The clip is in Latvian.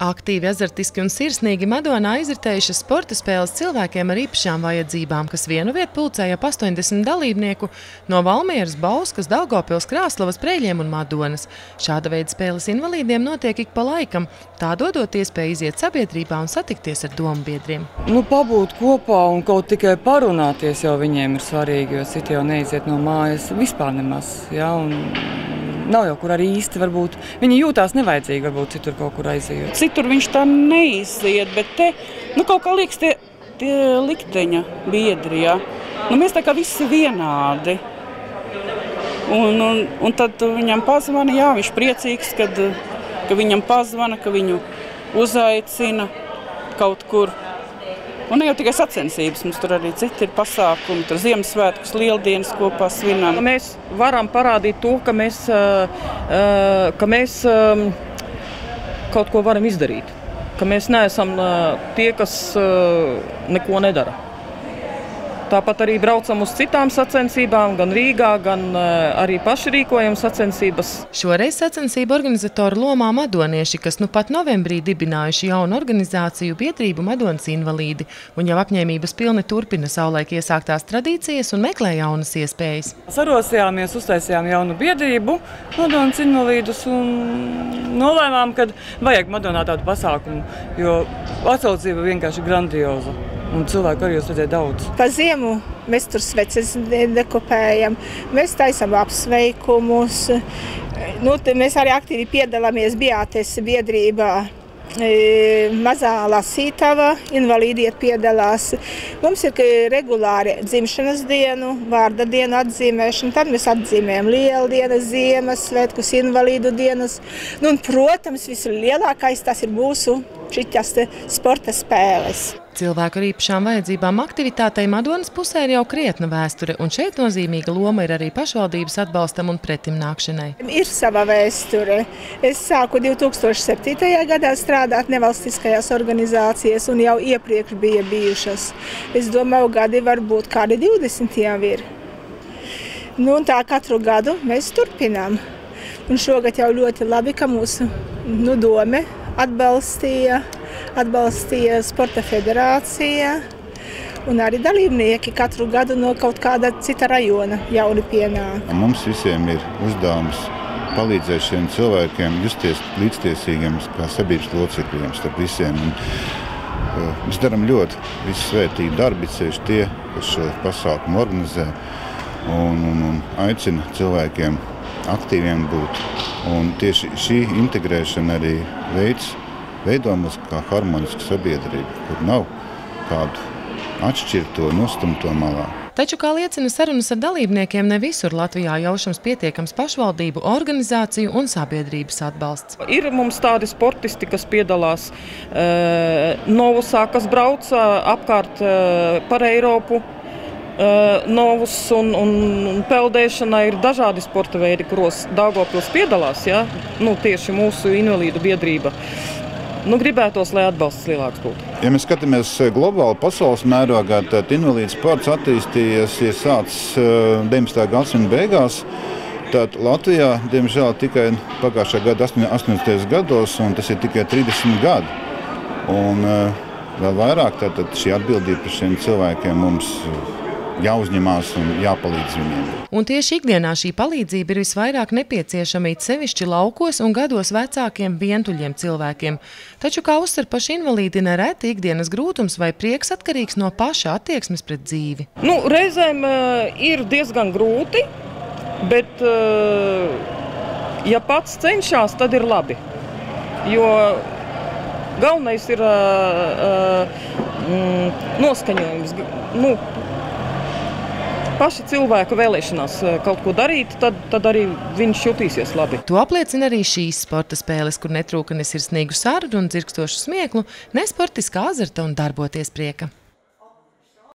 Aktīvi, azartiski un sirsnīgi Madonā izritējušas sporta spēles cilvēkiem ar īpašām vajadzībām, kas vienu vietu pulcēja ap 80 dalībnieku no Valmieras, Bauskas, Daugavpils, Krāslavas, Preļiem un Madonas. Šāda veida spēles invalīdiem notiek ik pa laikam, tā dodot iespēju iziet sabiedrībā un satikties ar dombiedriem. Nu, pabūt kopā un kaut tikai parunāties jau viņiem ir svarīgi, jo citi jau neiziet no mājas vispār nemaz. Ja, un nav jau kur arī īsti varbūt. Viņi jūtās nevajadzīgi, varbūt citur kaut kur aizejot. Citur viņš tā neiziet, bet te nu, kaut kā liekas tie, tie likteņa biedri. Ja? Nu, mēs tā kā visi vienādi. Un, un, un tad viņam pazvana, jā, viņš priecīgs, kad, ka viņam pazvana, ka viņu uzaicina kaut kur. Un ne jau tikai sacensības, mums tur arī citi ir pasākumi, tur Ziemassvētkus, Lieldienas kopā svinām. Mēs varam parādīt to, ka mēs, ka mēs kaut ko varam izdarīt. Ka mēs neesam tie, kas neko nedara. Tāpat arī braucam uz citām sacensībām, gan Rīgā, gan arī paši rīkojam sacensības. Šoreiz sacensību organizatoru lomā madonieši, kas nu pat novembrī dibinājuši jaunu organizāciju biedrību Madonas invalīdi un jau apņēmības pilni turpina saulaik iesāktās tradīcijas un meklē jaunas iespējas. Sarosījāmies, uztaisījām jaunu biedrību Madonas invalīdus un nolēmām, ka vajag Madonā tādu pasākumu, jo atsaucība vienkārši grandioza. Un cilvēku arī jūs redzēt daudz. Pa ziemu mēs tur sveces dekopējam, mēs taisam apsveikumus. Nu, mēs arī aktīvi piedalāmies Biātes biedrībā. Mazā lasītava, invalīdiet piedalās. Mums ir regulāri dzimšanas dienu, vārda dienu atzīmēšana. Tad mēs atzīmējam lieldienas, Ziemassvētkus, invalīdu dienas. Nu, un, protams, vislielākais tas ir mūsu šitas sporta spēles. Cilvēku ar īpašām vajadzībām aktivitātei Madonas pusē ir jau krietna vēsture, un šeit nozīmīga loma ir arī pašvaldības atbalstam un pretimnākšanai. Ir sava vēsture. Es sāku 2007. gadā strādāt nevalstiskajās organizācijas, un jau iepriekš bija bijušas. Es domāju, gadi varbūt kādi 20 jau ir. Nu, un tā katru gadu mēs turpinām. Un šogad jau ļoti labi, ka mūsu nu, dome atbalstīja, atbalstīja Sporta federācija. Un arī dalībnieki katru gadu no kaut kāda cita rajona jauni pienāk. Mums visiem ir uzdevums palīdzēt šiem cilvēkiem justies līdztiesīgiem kā sabiedrības locekļiem starp visiem. Un, uh, mēs darām ļoti svētīgu darbu, ceļš tie, kas šo pasākumu organizē un, un, un aicina cilvēkiem aktīviem būt. Un tieši šī integrēšana arī veids, veido mums kā harmonisku sabiedrību, kur nav kādu atšķirto, nostumto malā. Taču, kā liecina sarunas ar dalībniekiem, ne visur Latvijā jaušams pietiekams pašvaldību, organizāciju un sabiedrības atbalsts. Ir mums tādi sportisti, kas piedalās e, Novusā, kas brauc apkārt e, par Eiropu, novus un, un, un peldēšanā ir dažādi sporta veidi, kuros Daugavpils piedalās, ja? nu, tieši mūsu invalīdu biedrība. Nu, gribētos, lai atbalsts lielāks būtu. Ja mēs skatāmies globāli pasaules mērogā, tad invalīdu sports attīstījies, ir sācis 19. gadsimta beigās. Tad Latvijā, diemžēl, tikai pagājušā gada 80. gados, un tas ir tikai 30 gadi. Un, vēl vairāk tātad šī atbildība par šiem cilvēkiem mums jāuzņemās un jāpalīdz viņiem. Un tieši ikdienā šī palīdzība ir visvairāk nepieciešama it sevišķi laukos un gados vecākiem vientuļiem cilvēkiem. Taču, kā uzsver paši invalīdi, nereti ikdienas grūtums vai prieks atkarīgs no paša attieksmes pret dzīvi. Nu, reizēm uh, ir diezgan grūti, bet, uh, ja pats cenšas, tad ir labi. Jo galvenais ir uh, uh, noskaņojums. Nu, paši cilvēku vēlēšanās eh, kaut ko darīt, tad, tad arī viņš jutīsies labi. To apliecina arī šīs sporta spēles, kur netrūka ne sirsnīgu sarunu un dzirkstošu smieklu, ne sportiskā azarta un darboties prieka.